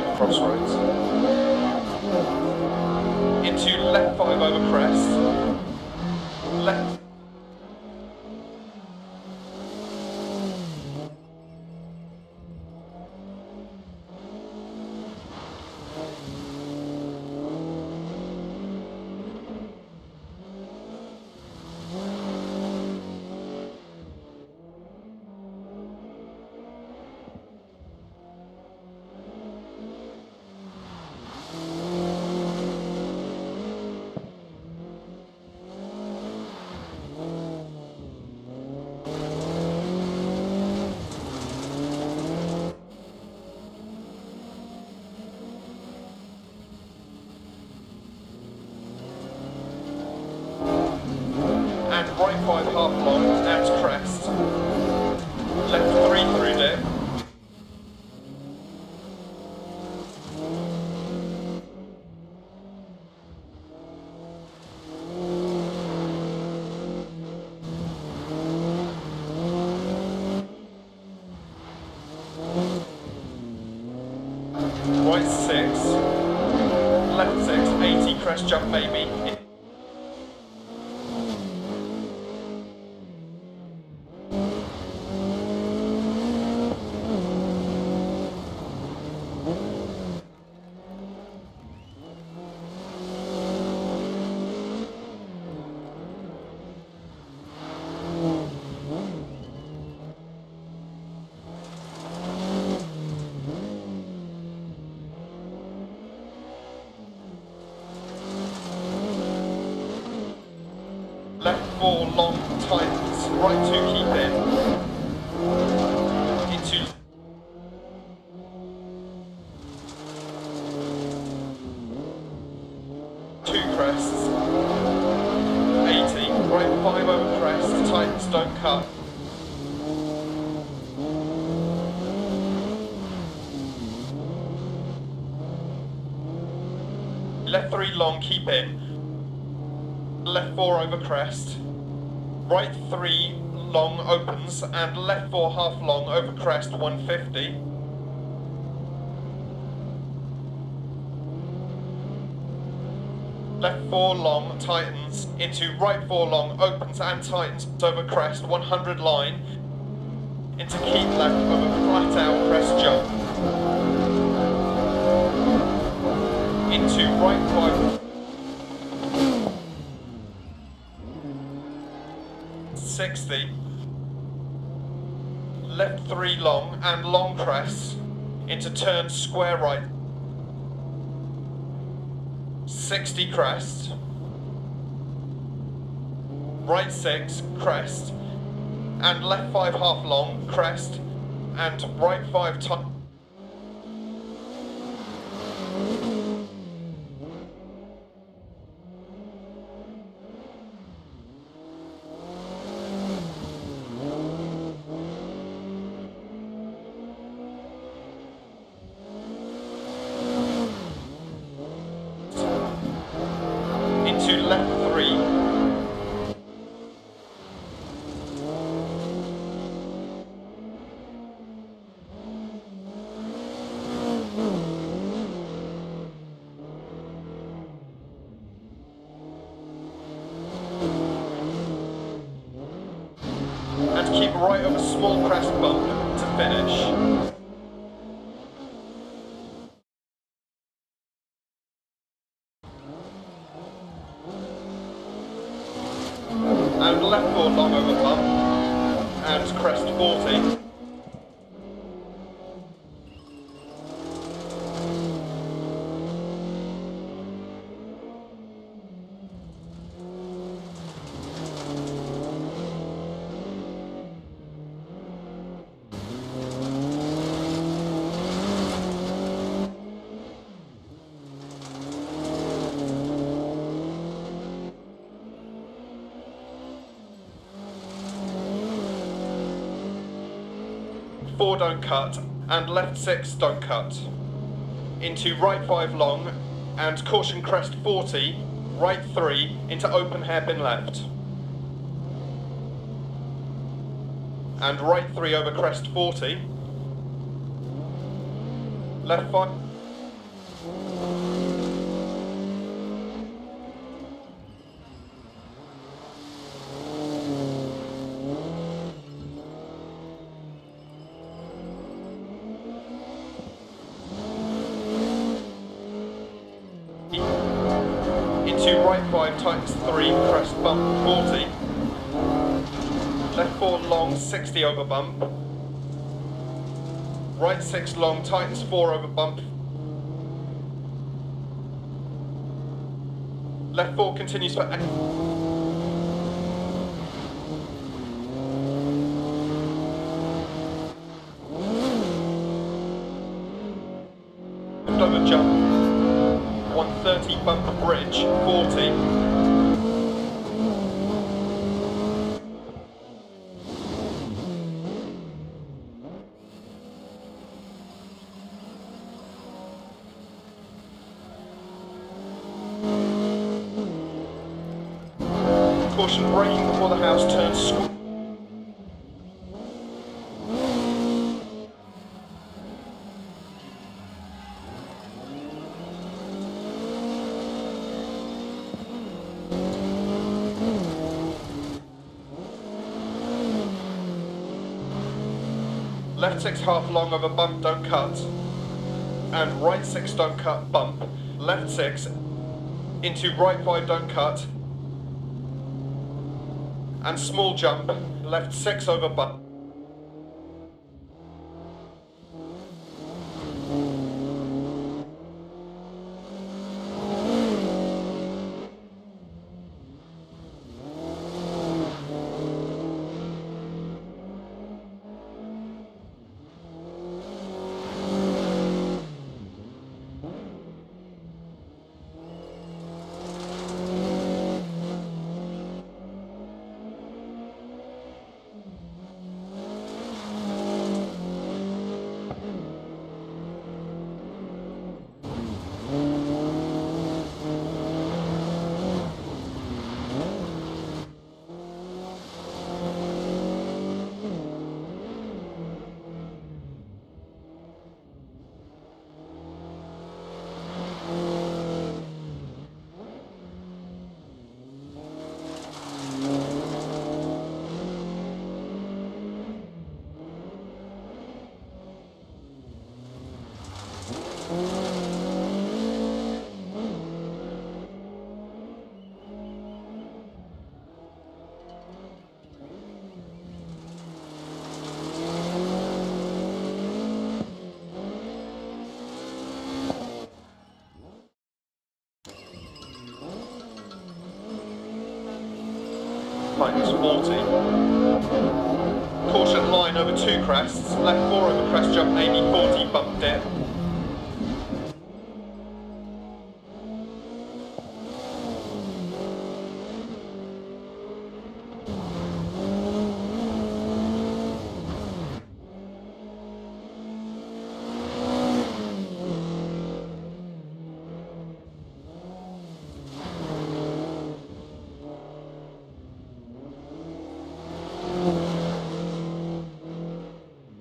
over crossroads. Into left 5 over crest. Left. and right 5 half long and crest. Left 3 through dip. Right 6. Left 6, 80 crest jump maybe. Left four long tightens, right two keep in. Into two crests. 80, right five over crest, tightens, don't cut. Left three long, keep in left four over crest, right three long opens, and left four half long over crest 150. Left four long tightens into right four long opens and tightens over crest 100 line into keep left over flat out crest jump into right five 60. Left 3 long and long crest into turn square right. 60 crest. Right 6 crest. And left 5 half long crest. And right 5 top. into left three. And keep right of a small crest bump to finish. and left four long over bump and crest 40 four don't cut and left six don't cut. Into right five long and caution crest 40 right three into open hairpin left. And right three over crest 40 left five tightens 3, crest bump 40. Left 4 long, 60 over bump. Right 6 long, tightens 4 over bump. Left 4 continues for... Left over jump. 130 bump 40. Left six half long over bump, don't cut. And right six don't cut, bump. Left six into right five, don't cut. And small jump, left six over bump. Minus 40. Caution line over two crests, left four over crest jump, maybe 40 bump dip.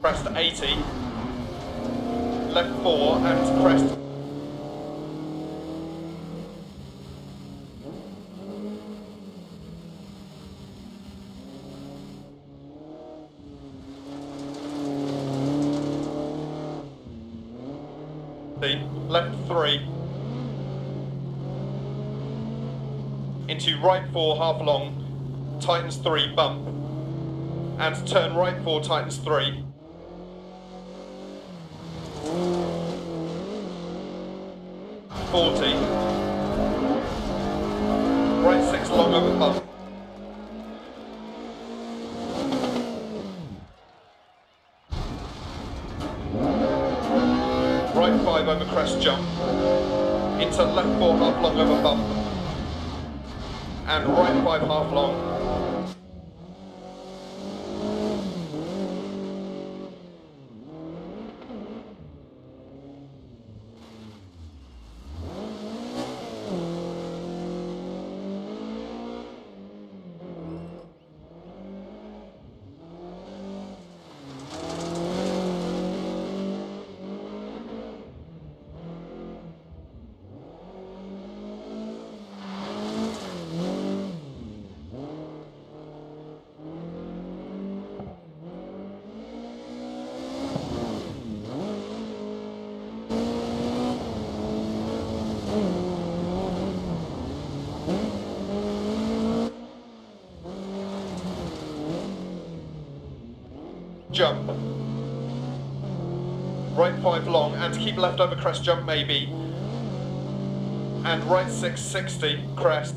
Crest 80, left 4 and crest left 3 into right 4 half long tightens 3 bump. And turn right 4 tightens 3 40. Right 6 long over bump. Right 5 over crest jump. Into left 4 half long over bump. And right 5 half long. Jump. Right 5 long, and keep left over crest, jump maybe. And right 6, 60, crest.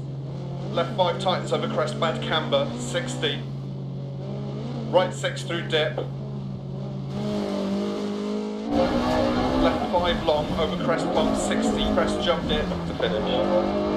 Left 5 tightens over crest, bad camber, 60. Right 6 through dip. Left 5 long over crest pump, 60, crest jump dip to finish.